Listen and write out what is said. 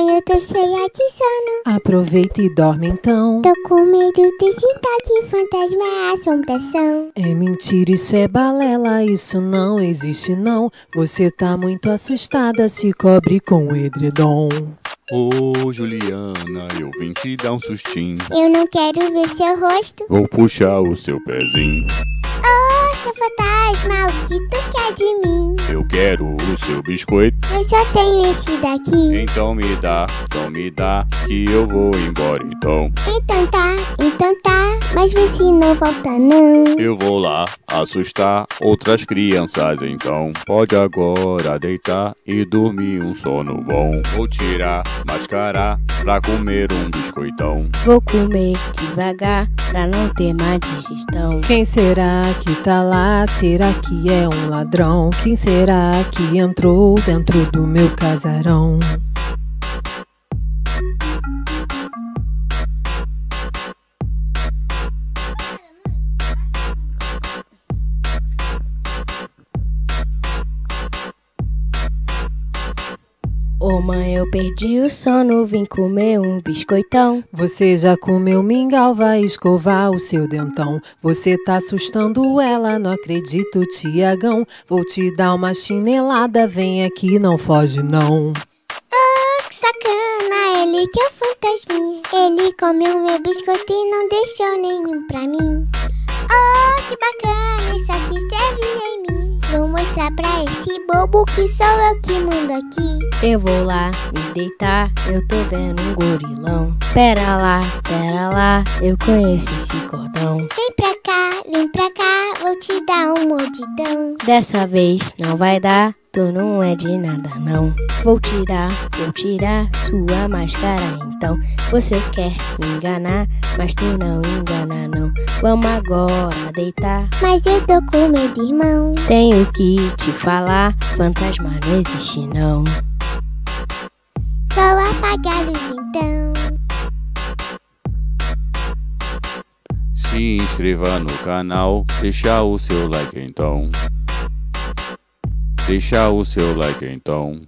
Eu tô cheia de sono. Aproveita e dorme então. Tô com medo desse tal de fantasma é assombração. É mentira, isso é balela, isso não existe não. Você tá muito assustada, se cobre com edredom. Ô Juliana, eu vim te dar um sustinho. Eu não quero ver seu rosto. Vou puxar o seu pezinho. Oh, seu fantasma, o Eu quero o seu biscoito. Eu só tenho esse daqui. Então me dá, então me dá, que eu vou embora então. Então tá, então tá. Mas vê se não volta não. Eu vou lá assustar outras crianças então. Pode agora deitar e dormir um sono bom. Vou tirar, mascarar pra comer um biscoitão. Vou comer devagar pra não ter má digestão. Quem será que tá lá? Será que é um ladrão? Quem será que entrou dentro do meu casarão? Ô mãe, eu perdi o sono, vim comer um biscoitão. Você já comeu mingau, vai escovar o seu dentão. Você tá assustando ela, não acredito, Tiagão. Vou te dar uma chinelada, vem aqui, não foge não. Oh, que sacana, ele que é o fantasminha. Ele comeu meu biscoito e não deixou nenhum pra mim. Oh, que bacana, isso aqui serve em mostrar pra esse bobo que sou eu que mando aqui. Eu vou lá me deitar, eu tô vendo um gorilão. Pera lá, pera lá, eu conheço esse cordão. Vem pra cá, vem pra cá, vou te dar um mordidão. Dessa vez não vai dar, tu não é de nada não. Vou tirar, vou tirar sua máscara então. Você quer me enganar, mas tu não engana não. Vamos agora deitar. Mas eu tô com medo, irmão. Tenho que te falar, fantasma não existe não. Vou apagar a luz então. Se inscreva no canal, deixa o seu like então. Deixa o seu like então.